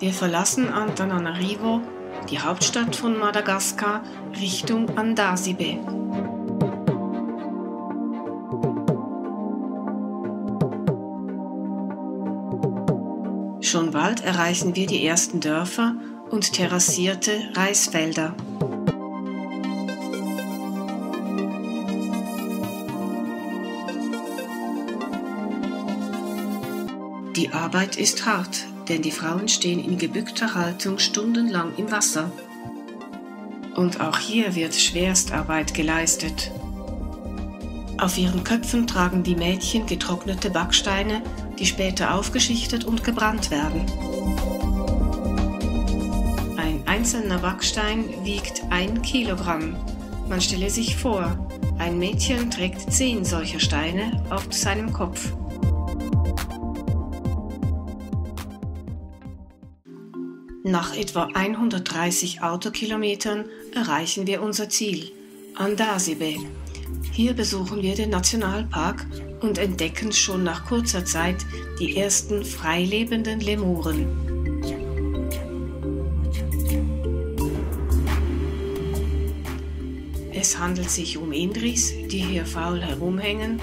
Wir verlassen Antananarivo, die Hauptstadt von Madagaskar, Richtung Andasibe. Schon bald erreichen wir die ersten Dörfer und terrassierte Reisfelder. Die Arbeit ist hart, denn die Frauen stehen in gebückter Haltung stundenlang im Wasser. Und auch hier wird Schwerstarbeit geleistet. Auf ihren Köpfen tragen die Mädchen getrocknete Backsteine, die später aufgeschichtet und gebrannt werden. Ein einzelner Backstein wiegt ein Kilogramm. Man stelle sich vor, ein Mädchen trägt zehn solcher Steine auf seinem Kopf. Nach etwa 130 Autokilometern erreichen wir unser Ziel, Andasibe. Hier besuchen wir den Nationalpark und entdecken schon nach kurzer Zeit die ersten freilebenden Lemuren. Es handelt sich um Indris, die hier faul herumhängen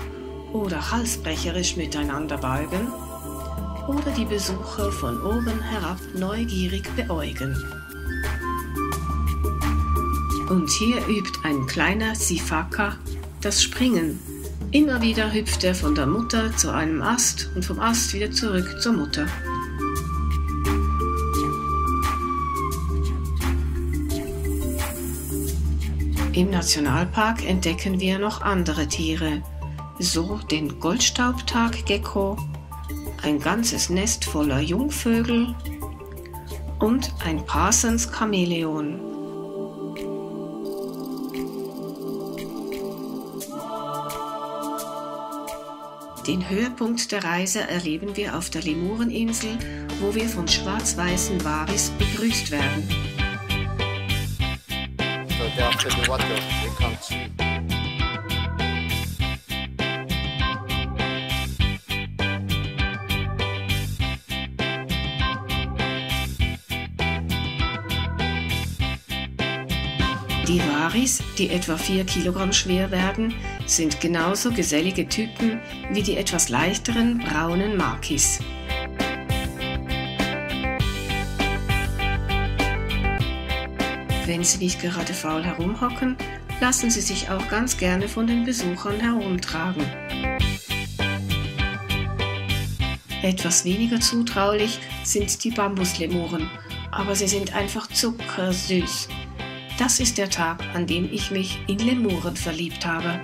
oder halsbrecherisch miteinander balgen oder die Besucher von oben herab neugierig beäugen. Und hier übt ein kleiner Sifaka das Springen. Immer wieder hüpft er von der Mutter zu einem Ast und vom Ast wieder zurück zur Mutter. Im Nationalpark entdecken wir noch andere Tiere, so den Goldstaubtaggecko ein ganzes Nest voller Jungvögel und ein Parsons Chamäleon. Den Höhepunkt der Reise erleben wir auf der Lemureninsel, wo wir von schwarz-weißen Waris begrüßt werden. So Die Waris, die etwa 4 Kilogramm schwer werden, sind genauso gesellige Typen wie die etwas leichteren braunen Makis. Wenn sie nicht gerade faul herumhocken, lassen sie sich auch ganz gerne von den Besuchern herumtragen. Etwas weniger zutraulich sind die Bambuslemuren, aber sie sind einfach zuckersüß. Das ist der Tag, an dem ich mich in Lemuren verliebt habe.